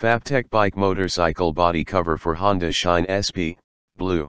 Fabtec bike motorcycle body cover for Honda Shine SP, blue.